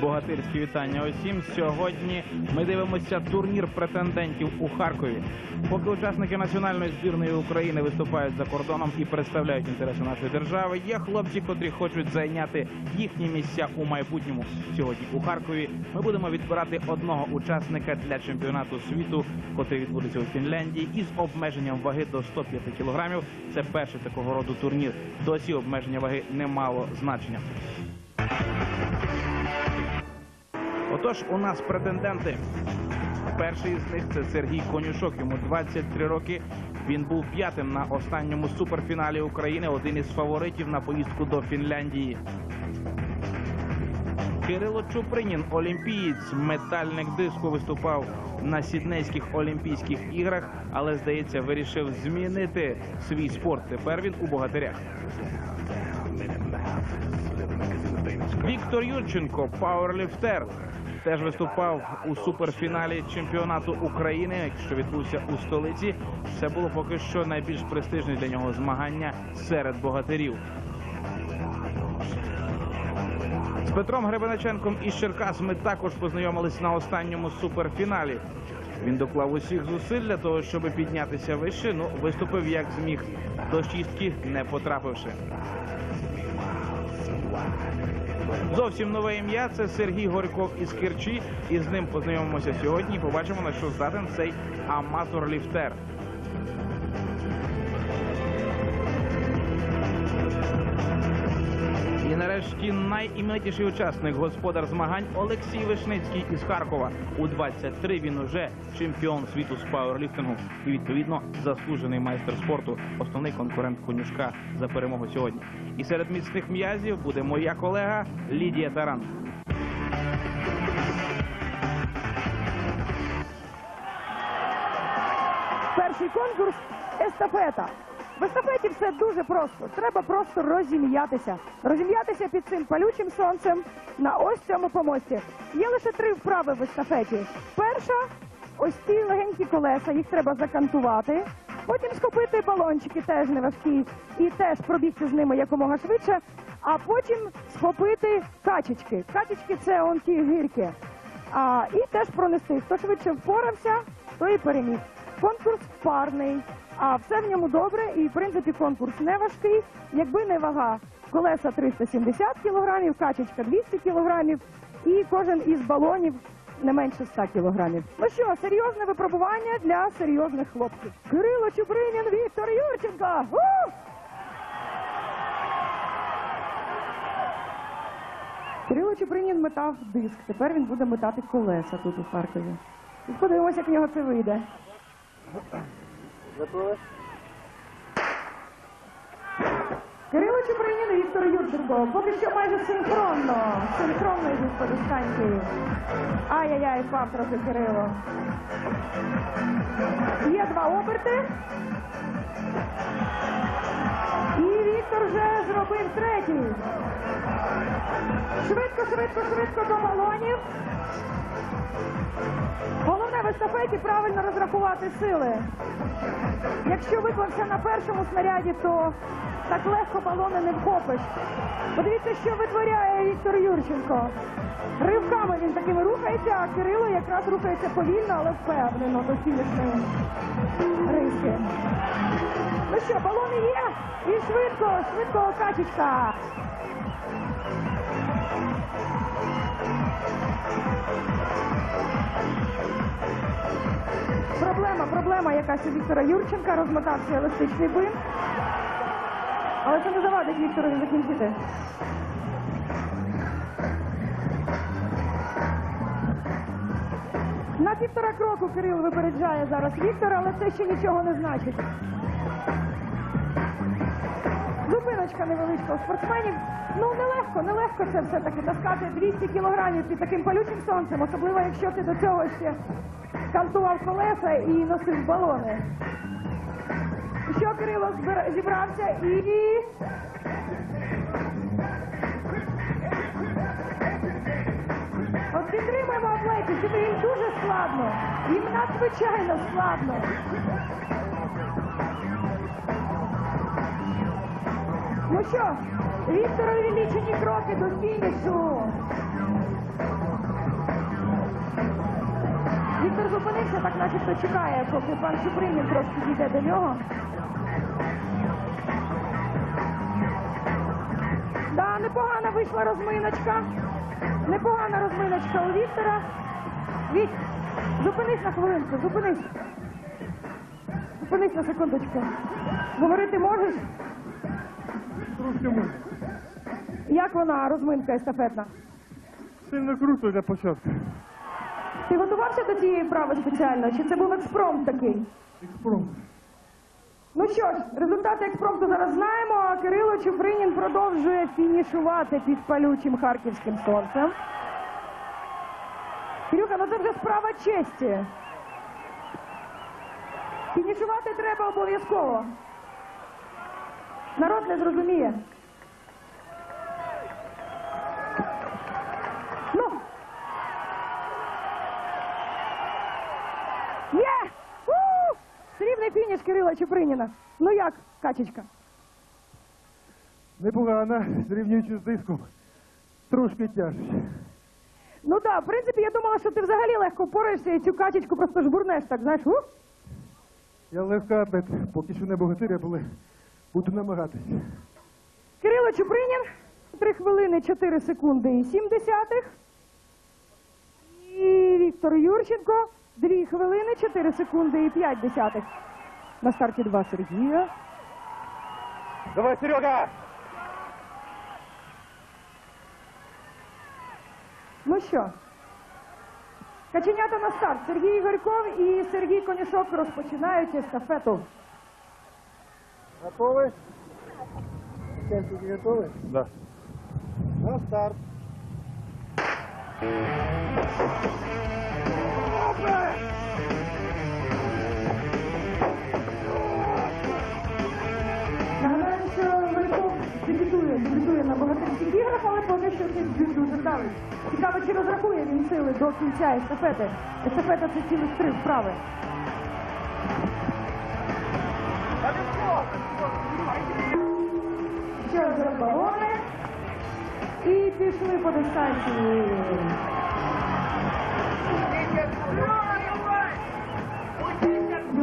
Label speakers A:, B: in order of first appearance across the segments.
A: Богатирські вітання усім. Сьогодні ми дивимося турнір претендентів у Харкові. Поки учасники національної збірної України виступають за кордоном і представляють інтереси нашої держави, є хлопці, котрі хочуть зайняти їхні місця у майбутньому. Сьогодні у Харкові ми будемо відбирати одного учасника для чемпіонату світу, котрий відбудеться у Фінляндії, із обмеженням ваги до 105 кілограмів. Це перший такого роду турнір. Досі обмеження ваги не мало значення. Отож, у нас претенденти. Перший з них це Сергій Конюшок. Йому 23 роки. Він був п'ятим на останньому суперфіналі України. Один із фаворитів на поїздку до Фінляндії. Кирило Чупринін, олімпієць, метальник диску, виступав на Сіднейських Олімпійських іграх, але здається, вирішив змінити свій спорт. Тепер він у богатирях. Віктор Юрченко, пауерліфтер, теж виступав у суперфіналі чемпіонату України, що відбувся у столиці. Це було поки що найбільш престижне для нього змагання серед богатирів. З Петром Гребеначенком із Черкас ми також познайомились на останньому суперфіналі. Він доклав усіх зусиль для того, щоб піднятися вище. Ну, виступив як зміг, до шістки не потрапивши. Зовсім нове ім'я це Сергій Горьков із Керчі. І з ним познайомимося сьогодні. і Побачимо, на що здатен цей аматор-ліфтер. Нарешті найіменитіший учасник, господар змагань Олексій Вишницький із Харкова. У 23 він уже чемпіон світу з пауерліфтингу і відповідно заслужений майстер спорту, основний конкурент конюшка за перемогу сьогодні. І серед міцних м'язів буде моя колега Лідія Таран.
B: Перший конкурс естафета. В естафеті все дуже просто. Треба просто розім'ятися. Розім'ятися під цим палючим сонцем на ось цьому помості. Є лише три вправи в естафеті. Перша ось ці легенькі колеса, їх треба закантувати. Потім схопити балончики, теж не і теж пробігти з ними якомога швидше. А потім схопити качечки. Качечки це он ті гірки. А, і теж пронести. Хто швидше впорався, той і переміг. Конкурс парний, а все в ньому добре. І в принципі конкурс не важкий. Якби не вага, колеса 370 кілограмів, качечка 200 кілограмів, і кожен із балонів не менше 100 кілограмів. Ну що, серйозне випробування для серйозних хлопців. Кирило Чупринін, Віктор Юрченко. У! Кирило Чупринін метав диск. Тепер він буде метати колеса тут у Харкові. І подивимося, як в нього це вийде. Кирило Чупринін і Віктор Юрченко. Поки що майже синхронно. Синхронно йдуть по дистанції. Ай-яй-яй, впав трохи Кирило. Є два оберти. І Віктор вже зробив третій. Швидко, швидко, швидко до балонів. Головне в естафеті правильно розрахувати сили. Якщо виклався на першому снаряді, то так легко балони не вхопиш. Подивіться, що витворяє Віктор Юрченко. Ривками він такими рухається, а Кирило якраз рухається повільно, але впевнено до фінішної риски. Ну що, балони є? І швидко, швидко качечка. Проблема, проблема якась у Віктора Юрченка, розмотався еластичний бим. Але це не завадить Вікторові закінчити. На півтора кроку Кирил випереджає зараз Віктора, але це ще нічого не значить. Зупиночка невеличка у спортсменів. Ну нелегко, нелегко це все-таки таскати 200 кілограмів під таким палючим сонцем, особливо якщо ти до цього ще кантував колеса і носив балони. Що Кирило зібрався і. От підтримуємо атлетів, це їм дуже складно. Їм надзвичайно складно. Ну що, Вікторові лічені кроки до фінішу. Віктор зупинився, так начебто чекає, поки пан Чупринін трошки дійде до нього. Да, непогана вийшла розминочка. Непогана розминочка у Віктора. Вік, зупинись на хвилинку, зупинись. Зупинись на секундочку. Говорити можеш?
C: Можна.
B: Як вона розминка естафетна?
C: Сильно круто для початку.
B: Ти готувався до цієї вправи спеціально? Чи це був експромт такий?
C: Експромт.
B: Ну що ж, результати експромту зараз знаємо, а Кирило Чупринін продовжує фінішувати під палючим харківським сонцем. Кирюха, ну це вже справа честі. Фінішувати треба обов'язково. Народ не зрозуміє. Ну. Є! У! Срібний фініш Кирила Чуприніна. Ну як, качечка?
C: Непогано, зрівнюючи з диском. Трошки тяжче.
B: Ну так, в принципі, я думала, що ти взагалі легко впораєшся і цю качечку просто жбурнеш, так, знаєш, у?
C: Я легкоатлет, поки що не богатиря, але буду намагатись.
B: Кирило Чупринін, 3 хвилини 4 секунди і 7 десятих. І Віктор Юрченко, 2 хвилини 4 секунди і 5 десятих. На старті два Сергія.
C: Давай, Серега!
B: Ну що? Каченята на старт. Сергій Горьков і Сергій Конюшок розпочинають естафету.
C: Готовий? Участники готові?
A: Да.
C: На старт.
B: Нагадаю, що Горьков дебютує, дебютує на богатирських іграх, але поки що цей дебют дуже вдалий. Цікаво, чи розрахує він сили до кінця естафети. Естафета це цілих три вправи. Пішли по дистанції.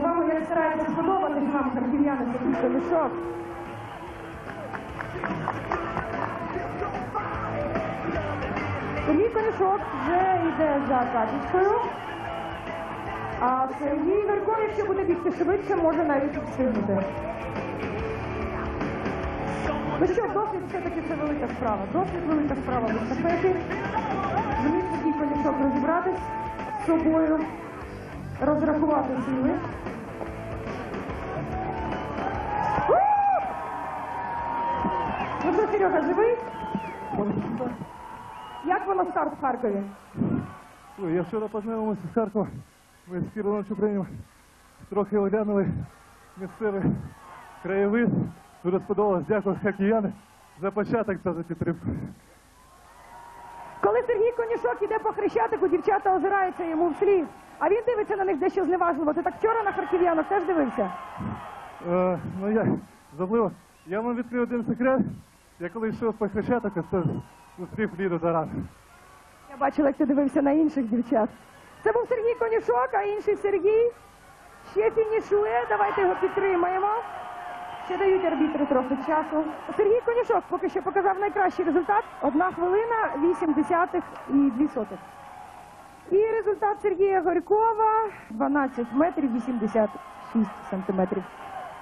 B: Вам я стараюся сподобатись вам харків'яни такий колішок. Сергій Конюшок вже йде за качечкою. А Сергій Верков, якщо буде бігти швидше, може навіть встигнути. Ну що, досвід все-таки це велика справа. Досвід велика справа в естафеті. Зміг Сергій Конюшок розібратись з собою, розрахувати сили. Ну що, Серега, живий? Як воно старт в Харкові?
C: Ой, я вчора познайомився з Харкова. Ми з Кирилом Чупринем трохи оглянули місцевий краєвид. Дуже сподобалось. Дякую, харків'яни, за початок та за підтримку.
B: Коли Сергій Конюшок іде по хрещатику, дівчата озираються йому вслід. А він дивиться на них дещо зневажливо. Ти так вчора на харків'янок теж дивився?
C: Е, ну я забув. Я вам відкрив один секрет. Я коли йшов по хрещатику, то зустрів Ліду Таран.
B: Я бачила, як ти дивився на інших дівчат. Це був Сергій Конюшок, а інший Сергій ще фінішує. Давайте його підтримаємо. Ще дають арбітри трохи часу. Сергій Конюшок поки що показав найкращий результат. Одна хвилина, 8 десятих і 2 сотих. І результат Сергія Горькова 12 метрів 86 сантиметрів.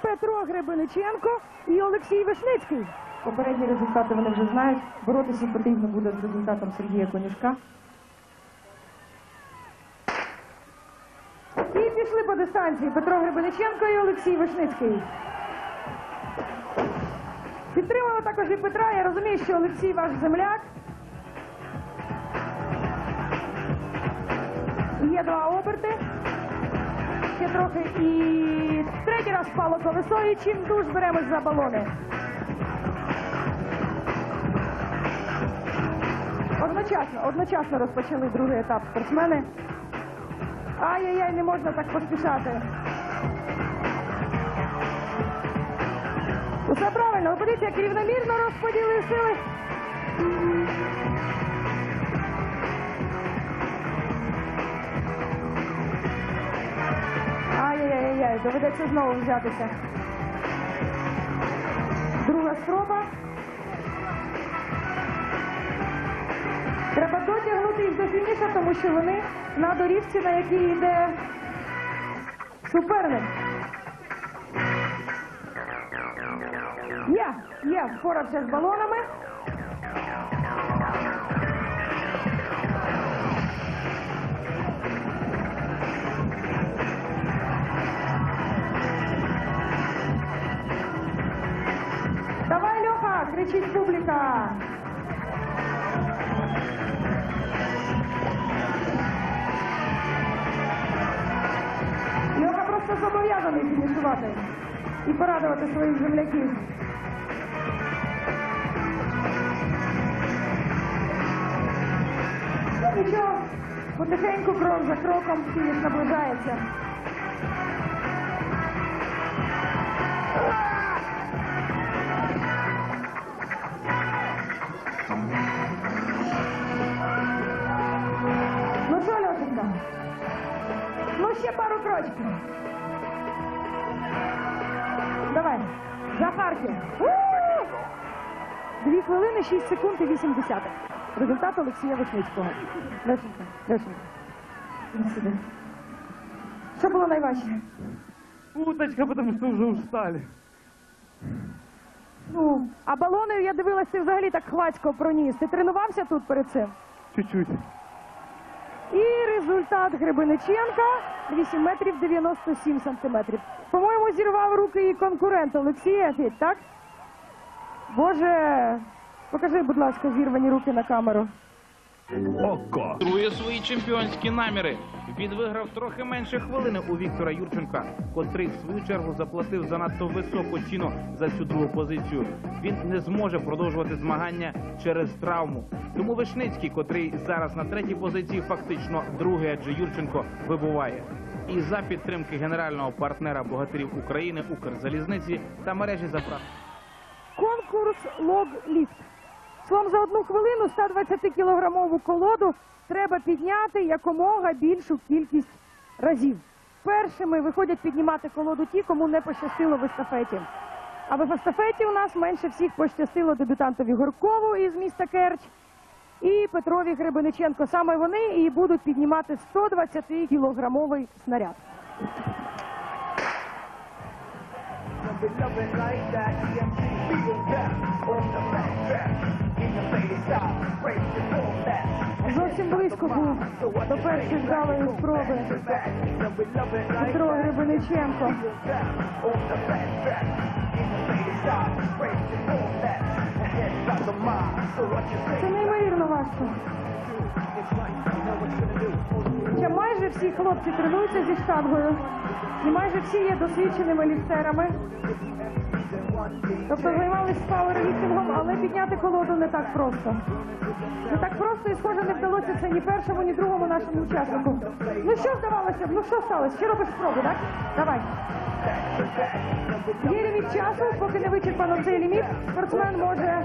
B: Петро Гребениченко і Олексій Вишницький. Попередні результати вони вже знають. Боротися потрібно буде з результатом Сергія Конюшка. І пішли по дистанції Петро Гребениченко і Олексій Вишницький. Також і Петра. Я розумію, що Олексій ваш земляк. Є два оберти. Ще трохи і третій раз впало колесо і чим душ беремось за балони. Одночасно, одночасно розпочали другий етап спортсмени. Ай-яй-яй, не можна так поспішати. Усе правильно, ви подивіться, як рівномірно розподілили сили. вистачає. Доведеться знову взятися. Друга спроба. Треба дотягнути їх до фініша, тому що вони на доріжці, на якій йде суперник. Є, впорався з балонами. Давай, Льоха, кричить публіка. Льоха просто зобов'язаний фінішувати і порадувати своїх земляків. Нічого, потихеньку, крок за кроком, фініш наближається. Ну що, Льошенька? Ну ще пару крочків. Давай. За Харків. Дві хвилини, 6 секунд і 8 десятих. Результат Олексія Вишницького. Лешенька, Лешенька. Іди сюди. Що було найважче?
C: Уточка, потому что уже устали.
B: Ну, а балони, я дивилася, ти взагалі так хвацько проніс. Ти тренувався тут перед цим?
C: Чуть-чуть.
B: І результат Гребениченка 8 метрів 97 сантиметрів. По-моєму, зірвав руки і конкурент Олексій Афіть, так? Боже, покажи, будь ласка, зірвані руки на камеру.
A: Око. Трує свої чемпіонські наміри. Він виграв трохи менше хвилини у Віктора Юрченка, котрий в свою чергу заплатив занадто високу ціну за цю другу позицію. Він не зможе продовжувати змагання через травму. Тому Вишницький, котрий зараз на третій позиції, фактично другий, адже Юрченко вибуває. І за підтримки генерального партнера богатирів України Укрзалізниці та мережі заправ.
B: Конкурс лог-ліфт. Словом, за одну хвилину 120-кілограмову колоду треба підняти якомога більшу кількість разів. Першими виходять піднімати колоду ті, кому не пощастило в естафеті. А в естафеті у нас менше всіх пощастило дебютантові Горкову із міста Керч і Петрові Гребениченко. Саме вони і будуть піднімати 120-кілограмовий снаряд. Зовсім близько був до першої вдалої спроби. Петро Гребениченко. Це неймовірно важко. Хоча майже всі хлопці тренуються зі штангою. І майже всі є досвідченими ліфтерами. Тобто займалися пауерліфтингом, але підняти колоду не так просто. Не так просто і схоже не вдалося це ні першому, ні другому нашому учаснику. Ну що здавалося б, ну що сталося? Ще робиш спробу, так? Давай. Є ліміт часу, поки не вичерпано цей ліміт, спортсмен може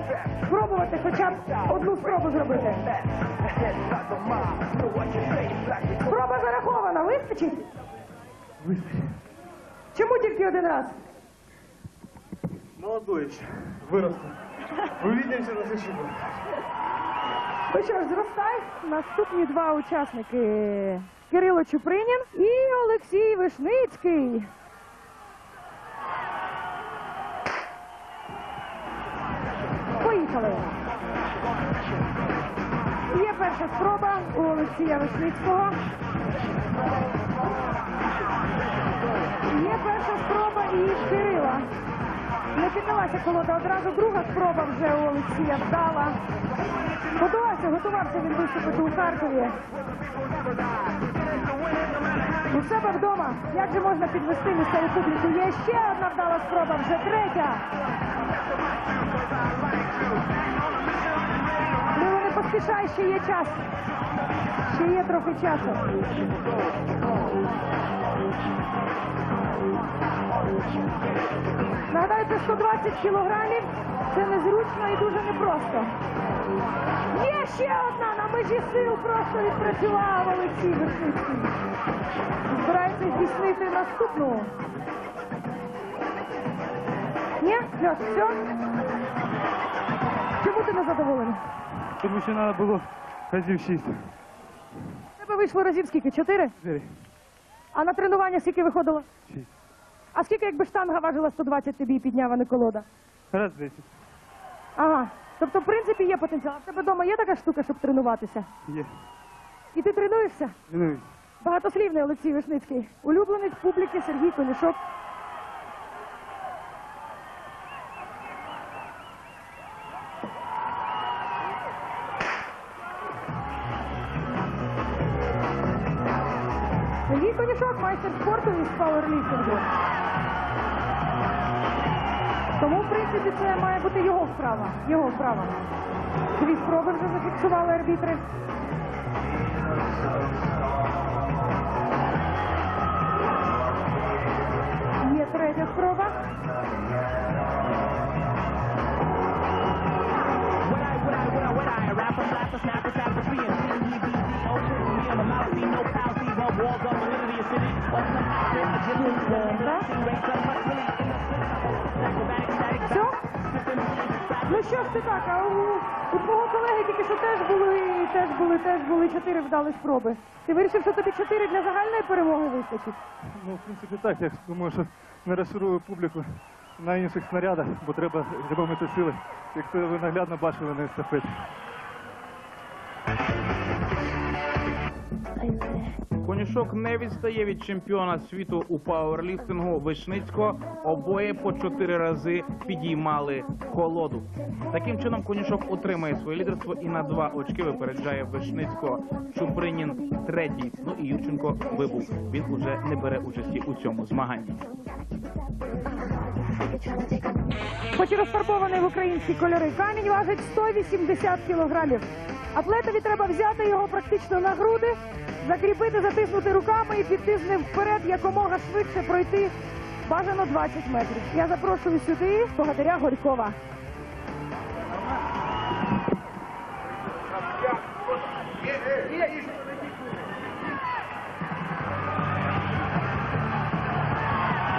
B: спробувати хоча б одну спробу зробити. Спроба зарахована, вистачить?
C: Выстачи.
B: Чому тільки один раз?
C: Молодой. Вырасту. Увидимся на защиту.
B: Ну що ж, зростай. Наступні два учасники Кирило Чупринін і Олексій Вишницький. Поїхали. Є перша спроба у Олексія Вишницького. Є перша спроба і Кирила. Не піднялася колода одразу. Друга спроба вже у Олексія вдала. Готувався, готувався він виступити у Харкові. У себе вдома. Як же можна підвести місцеву публіку? Є ще одна вдала спроба, вже третя. Ну, вони поспішай, ще є час. Ще є трохи часу. Нагадаю, це 120 кілограмів. Це незручно і дуже непросто. Є ще одна на межі сил просто відпрацював Олексій Вершицький. Збирається здійснити наступну. Ні? Льош, все? Чому ти не задоволений?
C: Тому що треба було разів шість.
B: У тебе вийшло разів скільки? Чотири?
C: Чотири.
B: А на тренування скільки виходило?
C: Шість.
B: А скільки якби штанга важила 120 тобі і підняв, а не колода?
C: Раз десять.
B: Ага. Тобто, в принципі, є потенціал. А в тебе вдома є така штука, щоб тренуватися?
C: Є.
B: І ти тренуєшся?
C: Тренуюсь.
B: Багатослівний Олексій Вишницький. Улюбленець публіки Сергій Колішок. Пауерліфтингу. Тому, в принципі, це має бути його справа. Його справа. Дві спроби вже зафіксували арбітри. Є третя спроба.
D: What I, what I, what I, what I, rapper, slapper, snapper, tapper, seeing, seeing, ye, be, the mouth, see, no
B: Все? Ну що ж ти так, а у, у твого колеги тільки що теж були, теж були, теж були чотири вдали спроби. Ти вирішив, що тобі чотири для загальної перемоги вистачить?
C: Ну, в принципі, так. Я думаю, що не розширую публіку на інших снарядах, бо треба економити сили, як це ви наглядно бачили на естафеті.
A: Конюшок не відстає від чемпіона світу у пауерліфтингу Вишницького. Обоє по чотири рази підіймали колоду. Таким чином конюшок отримає своє лідерство і на два очки випереджає Вишницького. Чупринін третій. Ну і Юрченко вибув. Він уже не бере участі у цьому змаганні.
B: Хоч і розфарбований в українські кольори, камінь важить 180 кілограмів. Атлетові треба взяти його практично на груди, закріпити, затиснути руками і піти з ним вперед якомога швидше пройти бажано 20 метрів. Я запрошую сюди богатиря Горькова.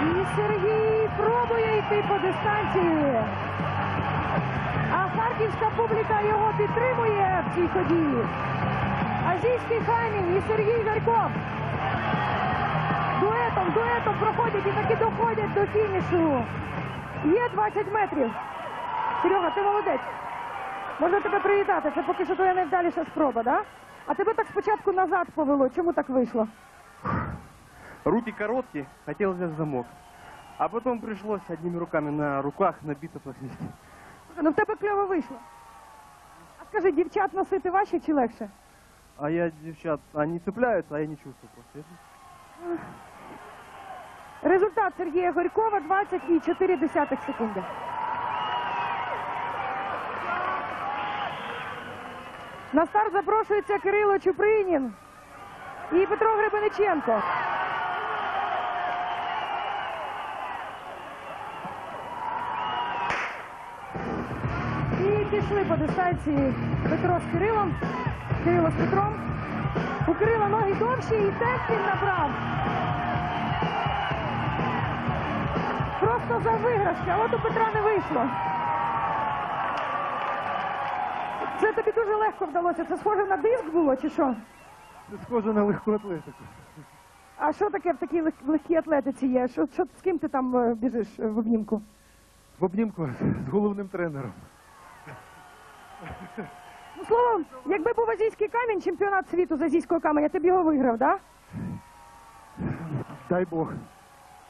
B: І Сергій пробує йти по дистанції. Харківська публіка його підтримує в цій ході. Азійський камінь і Сергій Гарьков. Дуетом, дуетом проходять і таки доходять до фінішу. Є 20 метрів. Серега, ти молодець. Можна тебе привітати. Це поки що твоя найвдаліша спроба, да? А тебе так спочатку назад повело. Чому так вийшло?
E: Руки короткие, хотел взять замок. А потом пришлось одними руками на руках, на.
B: Слухай, Ну в тебе кльово вийшло. А скажи, дівчат носити важче чи легше?
E: А я, девчат, они цепляются, а я не чувствую просто.
B: Результат Сергія Горькова 20,4 секунди. На старт запрошується Кирило Чупринін і Петро Гребениченко. Пішли по дистанції Петро з Кирилом, Кирило з Петром. У Кирила ноги довші і темп він набрав. Просто за виграшки, а от у Петра не вийшло. Це тобі дуже легко вдалося. Це схоже на диск було, чи що?
C: Це схоже на легку атлетику.
B: А що таке в такій лег- легкій атлетиці є? Що, що, з ким ти там е, біжиш е, в обнімку?
C: В обнімку з головним тренером.
B: Словом, якби був азійський камінь, чемпіонат світу з азійського каменя, ти б його виграв, да?
C: Дай Бог.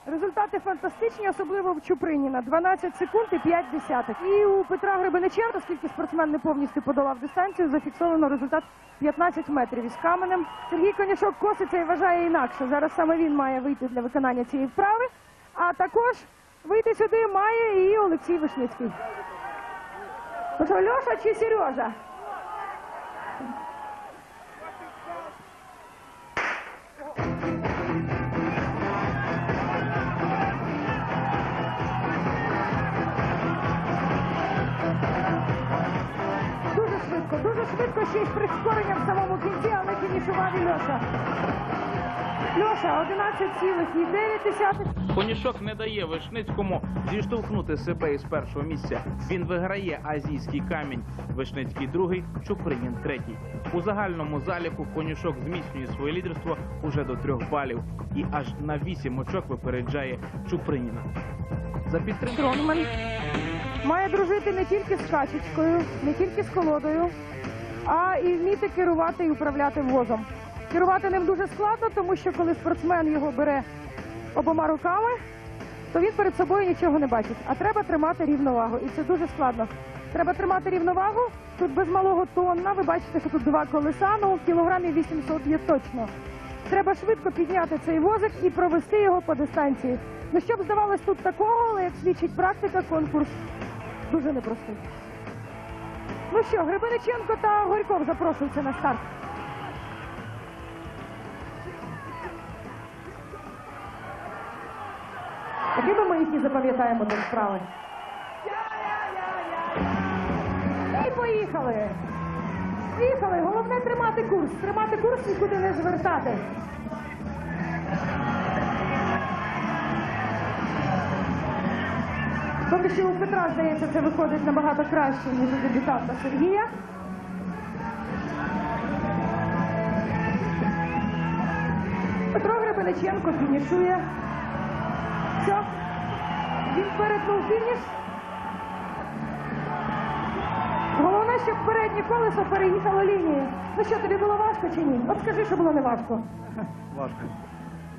B: Результати фантастичні, особливо в Чуприніна. 12 секунд і 5 десятих. І у Петра Гребениченка, оскільки спортсмен не повністю подолав дистанцію, зафіксовано результат 15 метрів із каменем. Сергій Конішок коситься і вважає інакше. Зараз саме він має вийти для виконання цієї вправи. А також вийти сюди має і Олексій Вишницький. Льоша чи Сережа? Швидко, ще й з прискоренням в самому кінці, але фінішував і Льоша. Льоша 11,9.
A: Конішок не дає Вишницькому зіштовхнути себе із першого місця. Він виграє азійський камінь. Вишницький другий, Чупринін третій. У загальному заліку Конішок зміцнює своє лідерство уже до трьох балів і аж на вісім очок випереджає Чуприніна. За підтримку
B: Стронгмен має дружити не тільки з качечкою, не тільки з колодою, а і вміти керувати і управляти возом. Керувати ним дуже складно, тому що коли спортсмен його бере обома руками, то він перед собою нічого не бачить. А треба тримати рівновагу. І це дуже складно. Треба тримати рівновагу. Тут без малого тонна. Ви бачите, що тут два колеса, ну кілограмів 800 є точно. Треба швидко підняти цей возик і провести його по дистанції. Ну, щоб здавалось тут такого, але як свідчить практика, конкурс дуже непростий. Ну що, Гребениченко та Горьков запрошуються на старт. Якими ми їх і запам'ятаємо до справи? І поїхали! Поїхали! Головне тримати курс. Тримати курс нікуди не звертати. Поки що у Петра, здається, це виходить набагато краще, ніж у дебютанта Сергія. Петро Гребениченко фінішує. Що? Він перетнув фініш. Головне, щоб переднє колесо переїхало лінію. Ну що, тобі було важко чи ні? От скажи, що було не важко.
C: Важко.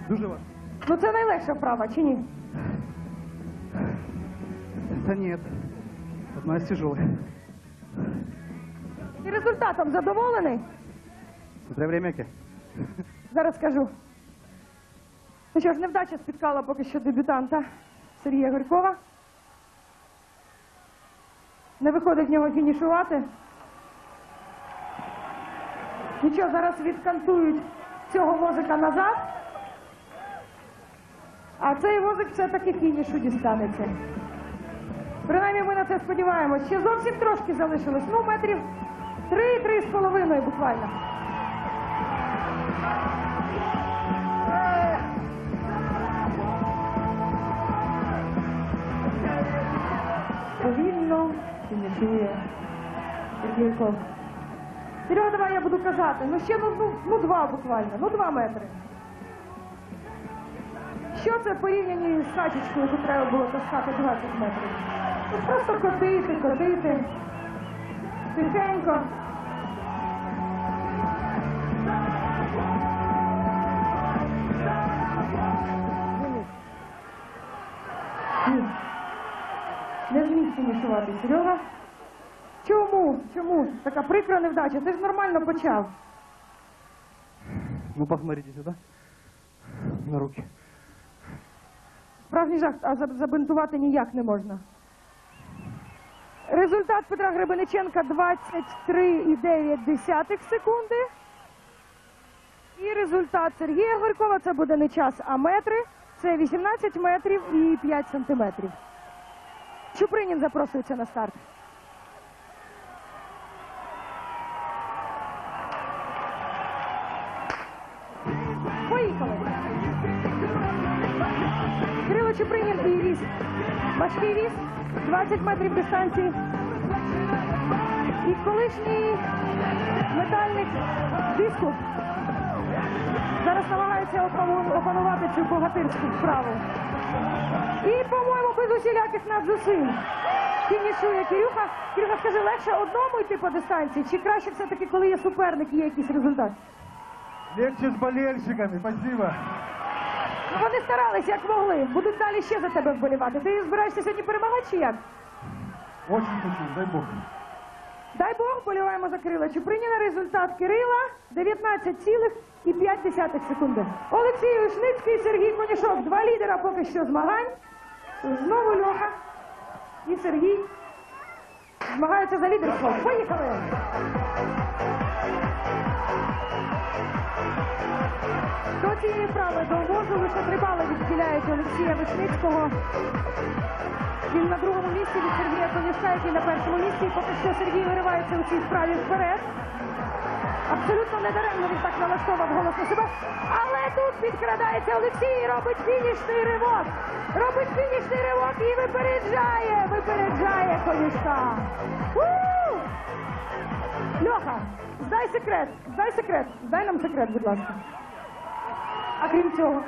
C: Дуже важко.
B: Ну це найлегша вправа, чи ні?
C: Та ні. Одна з тяжелых.
B: І результатом задоволений?
C: Смотря время яке.
B: Зараз скажу. Ну що ж, невдача спіткала поки що дебютанта Сергія Горькова. Не виходить в нього фінішувати. Нічого, зараз відкантують цього возика назад. А цей возик все-таки фінішу дістанеться. Принаймні ми на це сподіваємось. Ще зовсім трошки залишилось. Ну, метрів три-три з половиною буквально. повільно фінішує Сергійко. Серега, давай я буду казати. Ну ще ну, ну, ну два буквально, ну два метри. Що це в порівнянні з качечкою, тут треба було таскати 20 метрів? Ну просто котити, котити. Тихенько. Ні. Не зміг фінішувати Серега. Чому? Чому? Така прикра невдача. Ти ж нормально почав.
E: Ну, посмотрите сюда. На руки.
B: Справжній жах, а заб- забинтувати ніяк не можна. Результат Петра Гребениченка 23,9 секунди. І результат Сергія Горькова це буде не час, а метри. Це 18 метрів і 5 сантиметрів. Чупринін запрошується на старт. Важкий віз, 20 метрів дистанції. І колишній метальник диску зараз намагається опану- опанувати цю богатирську справу. І, по-моєму, без усіляких надзусиль. Фінішує Кирюха. Кирюха, скажи, легше одному йти по дистанції, чи краще все-таки, коли є суперник, є якийсь результат?
C: Легче з болельщиками, спасибо.
B: Вони старались як могли. Будуть далі ще за тебе вболівати. Ти збираєшся сьогодні перемагати чи як?
C: Очень хочу, дай Бог.
B: Дай Бог, боліваємо за Кирила Чуприніна. Результат Кирила 19,5 секунди. Олексій Вишницький, Сергій Конішок. Два лідера поки що змагань. Знову Льоха і Сергій змагаються за лідерство. Поїхали! До цієї вправи до возу лише три бали відділяють Олексія Вишницького Він на другому місці від Сергія Конюшка, який на першому місці. Поки що Сергій виривається у цій справі вперед. Абсолютно недаремно він так налаштовував голос на себе. Але тут підкрадається Олексій і робить фінішний ривок. Робить фінішний ривок і випереджає, випереджає Конюшка. Льоха, здай секрет, здай секрет, здай нам секрет, будь ласка. А крім цього,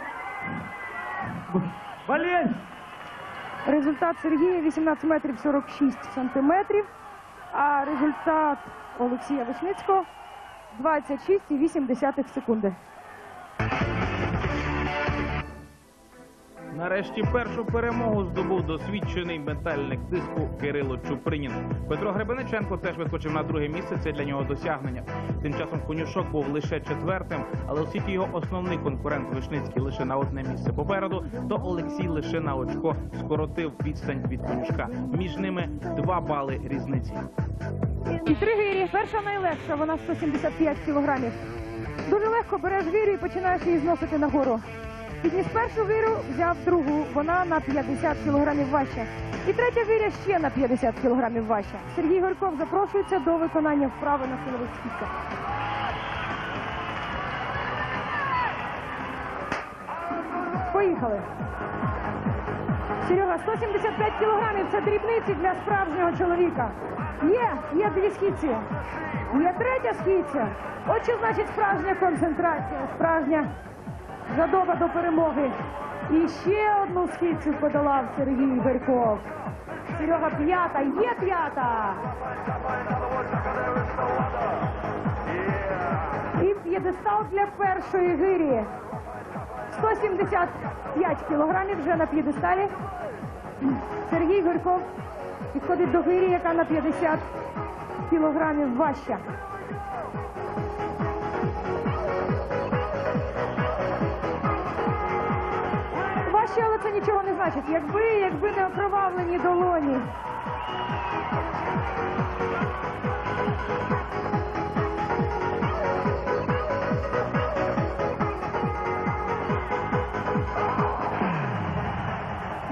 C: Валень!
B: результат Сергія 18 метрів 46 сантиметрів, а результат Олексія Вишницького 26,8 секунди.
A: Нарешті першу перемогу здобув досвідчений метальник тиску Кирило Чупринін. Петро Гребениченко теж вискочив на друге місце. Це для нього досягнення. Тим часом конюшок був лише четвертим, але оскільки його основний конкурент Вишницький лише на одне місце попереду, то Олексій лише на очко скоротив відстань від конюшка. Між ними два бали різниці.
B: І три гирі. Перша найлегша, вона 175 кілограмів. Дуже легко береш гирю і починаєш її зносити нагору. Підніс першу гирю, взяв другу, вона на 50 кілограмів важча. І третя гиря ще на 50 кілограмів важча. Сергій Горьков запрошується до виконання вправи на силових скітках. Поїхали. Серега, 175 кілограмів це дрібниці для справжнього чоловіка. Є, є дві східці. Є третя східця. От що значить справжня концентрація, справжня задоба до перемоги. І ще одну східцю подолав Сергій Горьков. Серега п'ята, є п'ята. І п'єдестал для першої гирі. 175 кілограмів вже на п'єдесталі. Сергій Горьков підходить до гирі, яка на 50 кілограмів важча. Важче, але це нічого не значить. Якби, якби не окровавлені долоні. –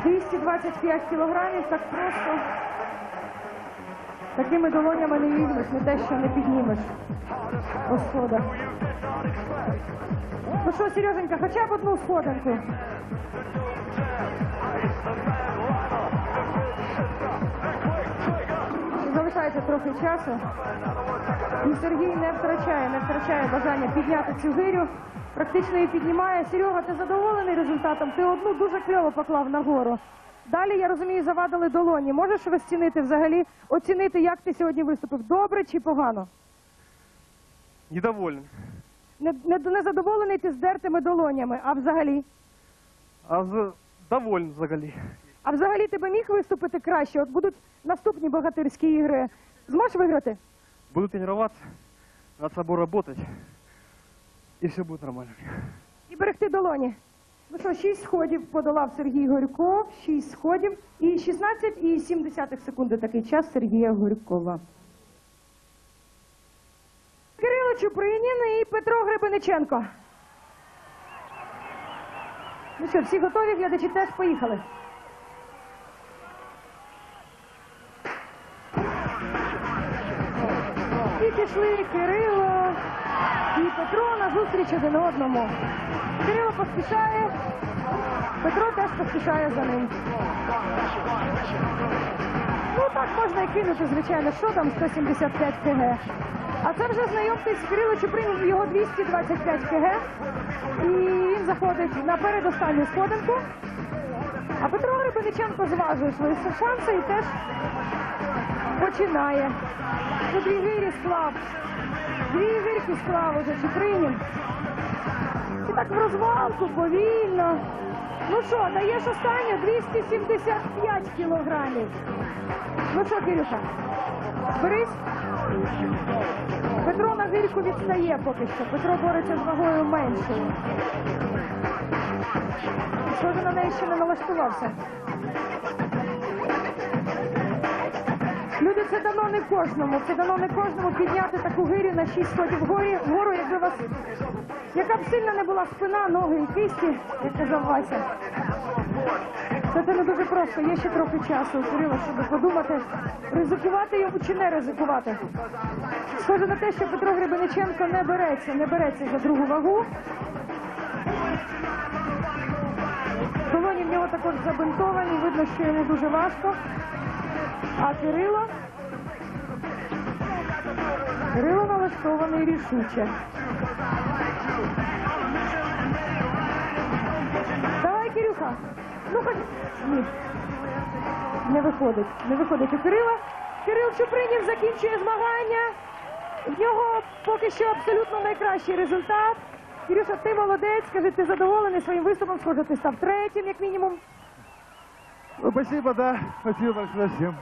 B: 225 кілограмів так просто. Такими долонями не візьмеш, не те, що не піднімеш по сходах. Ну що, Сереженька, хоча б одну сходинку. Залишається трохи часу. І Сергій не втрачає, не втрачає бажання підняти цю гирю. Практично її піднімає. Серега, ти задоволений результатом? Ти одну дуже кльово поклав нагору. Далі, я розумію, завадили долоні. Можеш розцінити взагалі, оцінити, як ти сьогодні виступив? Добре чи погано?
E: Недоволен.
B: Не, не, не задоволений ти здертими долонями, а взагалі?
E: А за... доволен взагалі.
B: А взагалі тебе міг виступити краще? От будуть наступні богатирські ігри. Зможеш виграти?
E: Буду тренироваться, над собой работать, и все будет нормально.
B: І берегти долоні. Ну що, 6 сходів подолав Сергій Горьков, 6 сходів і 16,7 секунди такий час Сергія Горькова. Кирило Чупринін і Петро Гребениченко. Ну що, всі готові? Глядачі теж поїхали. І пішли Кирило і Петро на зустріч один одному. Кирило поспішає, Петро теж поспішає за ним. Ну так можна і кинути, звичайно, що там 175 кг. А це вже знайомтесь Кирило Чупринін, його 225 кг. І він заходить на передостанню сходинку. А Петро Гребениченко зважує свої шанси і теж починає. Ну, дві гирі склав. Уже Чупринін. І так в розвалку, повільно. Ну що, даєш останню 275 кілограмів. Ну що, Кирюша, берись. Петро на гирьку відстає поки що. Петро бореться з вагою меншою. Схоже, на неї ще не налаштувався. Люди, це дано не кожному. Це дано не кожному підняти таку гирю на 6 сходів вгорі, вгору, якби вас. Яка б сильна не була спина, ноги і кисті, як казав Вася. Це, це не дуже просто. Є ще трохи часу у щоб подумати, ризикувати йому чи не ризикувати. Схоже на те, що Петро Гребениченко не береться, не береться за другу вагу. Долоні в нього також забинтовані, видно, що йому дуже важко. А Кирило Кирило налаштований рішуче. Давай, Кирюха. Ну хоч. Ні. Не виходить. Не виходить у Кирила. Кирил Чупринів закінчує змагання. В нього поки що абсолютно найкращий результат. Кирюша, ти молодець, скажи, ти задоволений своїм виступом, схоже, ти став третім, як мінімум.
C: Ну, спасибо, да. Спасибо большое.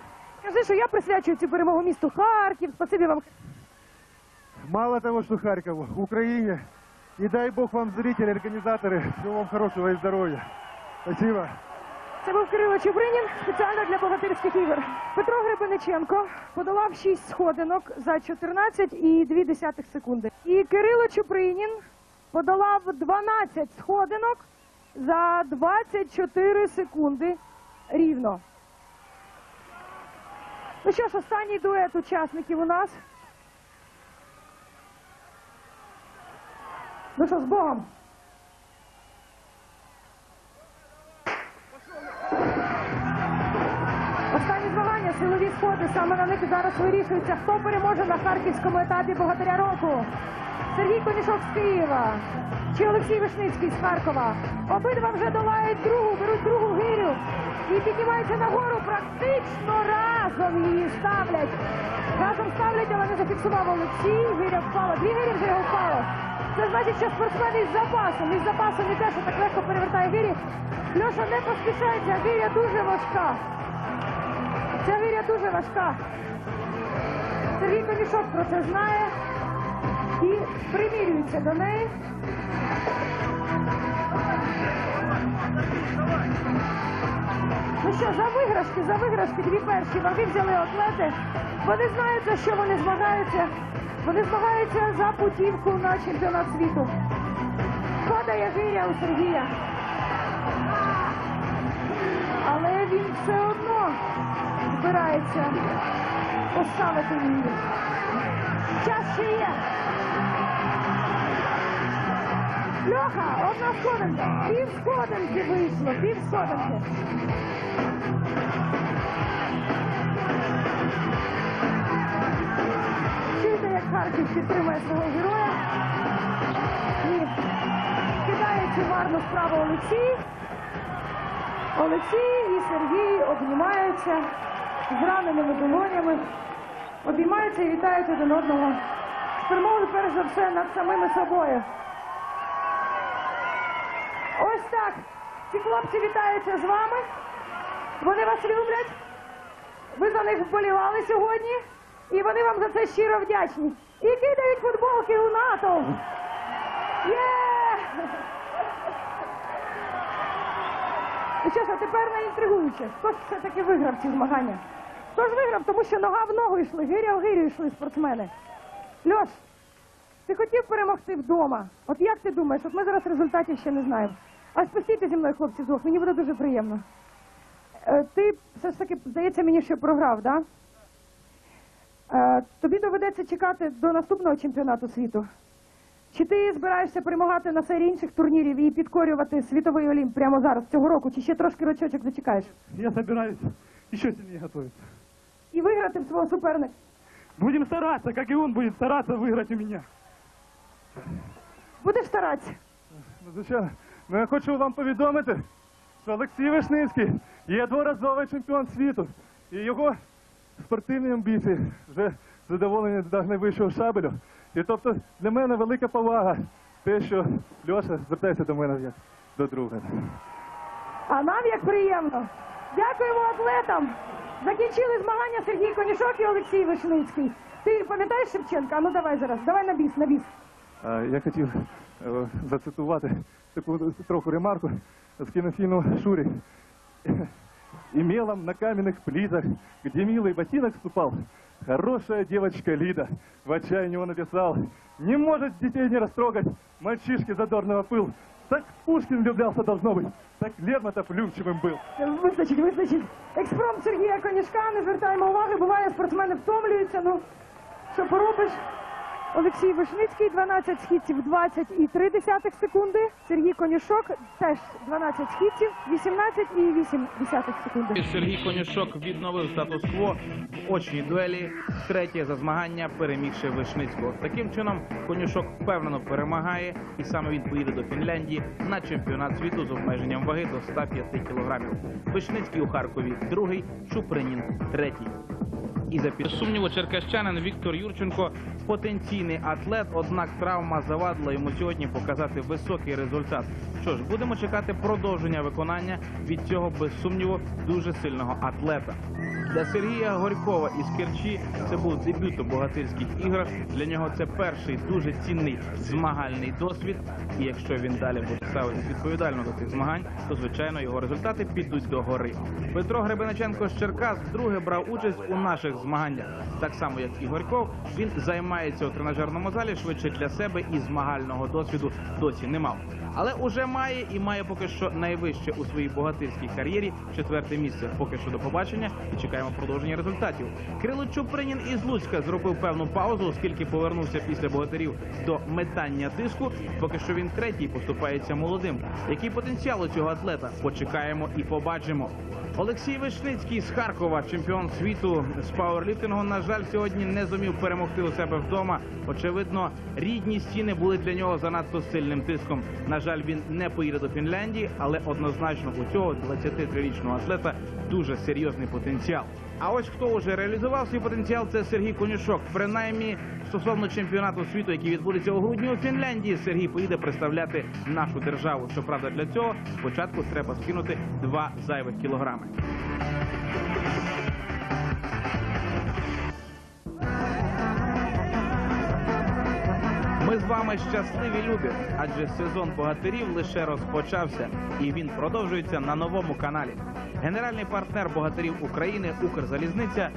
B: Скажи, що я присвячую цю перемогу місту Харків. Спасибі вам.
C: Мало того, что Харькову, Украине. И дай бог вам, зрители, организаторы, всего вам хорошего и здоровья. Спасибо.
B: Це був Кирило Чупринін спеціально для богатирських ігор. Петро Гребениченко подолав 6 сходинок за 14,2 секунди. І Кирило Чупринін подолав 12 сходинок за 24 секунди рівно. Ну що ж, останній дует учасників у нас. Ну що, з Богом? Останні змагання, силові сходи. Саме на них зараз вирішується, хто переможе на харківському етапі богатиря року. Сергій Конішок з Києва чи Олексій Вишницький з Харкова. Обидва вже долають другу, беруть другу гирю і піднімаються нагору. Практично разом її ставлять. Разом ставлять, але не зафіксував Олексій. Гиря впала. Дві гирі вже його впало. Це значить, що спортсмен із запасом. Із запасом іде, що так легко перевертає гирі. Льоша не поспішається, гиря дуже важка. Ця гиря дуже важка. Сергій Конішок про це знає і примірюється до неї. Ну що, за виграшки, за виграшки, дві перші ваги взяли атлети. Вони знають, за що вони змагаються. Вони змагаються за путівку на чемпіонат світу. Падає гиря у Сергія. Але він все одно збирається поставити її. Час ще є. Льоха, одна сходинка. Пів сходинки вийшло, пів сходинки. Чуєте, як Харків підтримує свого героя? І кидає цю марну справу Олексій. Олексій і Сергій обнімаються з раненими долонями, обіймаються і вітають один одного. З перш за все, над самими собою. Ось так. Ці хлопці вітаються з вами. Вони вас люблять. Ви за них вболівали сьогодні. І вони вам за це щиро вдячні. І кидають футболки у НАТО. Є! І що ж, а тепер найінтригуюче. Хто ж все-таки виграв ці змагання? Хто ж виграв, тому що нога в ногу йшли, гиря в гирю йшли спортсмени. Льош, ти хотів перемогти вдома. От як ти думаєш, от ми зараз результатів ще не знаємо. А постійте зі мною, хлопці, двох, мені буде дуже приємно. Е, ти все ж таки, здається мені, що програв, так? Да? Е, тобі доведеться чекати до наступного чемпіонату світу. Чи ти збираєшся перемагати на серії інших турнірів і підкорювати світовий олімп прямо зараз, цього року, чи ще трошки рочочок зачекаєш?
C: Я собираюсь еще сильнее готовиться.
B: І виграти в свого суперника?
C: Будем стараться, как и он будет стараться выиграть у меня.
B: Будеш старатися?
C: Ну, звичайно. Ну, я хочу вам повідомити, що Олексій Вишницький є дворазовий чемпіон світу. І його спортивні амбіції вже задоволені до найвищого шабелю. І тобто для мене велика повага те, що Льоша звертається до мене як до друга.
B: А нам як приємно. Дякуємо атлетам. Закінчили змагання Сергій Конішок і Олексій Вишницький. Ти пам'ятаєш Шевченка? А ну давай зараз, давай на біс, на біс.
C: А, Я хотів е, зацитувати таку трохи ремарку з кінофільму Шурі. И мелом на каменных плитах, где милый ботинок ступал, Хорошая девочка Лида в отчаянии он написал. Не может детей не растрогать, мальчишки задорного пыл. Так Пушкин влюблялся должно быть, так Лермонтов влюбчивым был.
B: Вистачить, вистачить. Експромт Сергія Конішка, не звертаємо уваги, буває, спортсмени втомлюються, ну, що поробиш? Олексій Вишницький, 12 східців, 20,3 секунди. Сергій Конюшок теж 12 східців, 18,8 секунди.
A: Сергій Конюшок відновив статус-кво в очній дуелі. Третє за змагання перемігши Вишницького. Таким чином Конюшок впевнено перемагає, і саме він поїде до Фінляндії на чемпіонат світу з обмеженням ваги до 105 кілограмів. Вишницький у Харкові другий, Чупринін третій. І за під сумніву черкащанин Віктор Юрченко потенційний атлет, однак травма завадила йому сьогодні показати високий результат. Що ж, будемо чекати продовження виконання від цього без сумніву дуже сильного атлета. Для Сергія Горькова із Керчі це був дебют у богатирських іграх. Для нього це перший дуже цінний змагальний досвід. І якщо він далі буде ставитись відповідально до цих змагань, то звичайно його результати підуть до гори. Петро Гребениченко з Черкас вдруге брав участь у наших змаганнях. Так само, як і Горьков, він займається у тренажерному залі швидше для себе і змагального досвіду досі не мав. Але уже має і має поки що найвище у своїй богатирській кар'єрі четверте місце. Поки що до побачення і чекаємо продовження результатів. Кирило Чупринін із Луцька зробив певну паузу, оскільки повернувся після богатирів до метання тиску. Поки що він третій поступається молодим. Який потенціал у цього атлета? Почекаємо і побачимо. Олексій Вишницький з Харкова, чемпіон світу з пауерліфтингу, на жаль, сьогодні не зумів перемогти у себе вдома. Очевидно, рідні стіни були для нього занадто сильним тиском. На жаль, він не поїде до Фінляндії, але однозначно у цього 23-річного атлета дуже серйозний потенціал. А ось хто вже реалізував свій потенціал, це Сергій Конюшок. Принаймні, стосовно чемпіонату світу, який відбудеться у грудні у Фінляндії, Сергій поїде представляти нашу державу. Щоправда, для цього спочатку треба скинути два зайвих кілограми. Ми з вами щасливі люди, адже сезон богатирів лише розпочався і він продовжується на новому каналі. Генеральний партнер богатирів України Укрзалізниця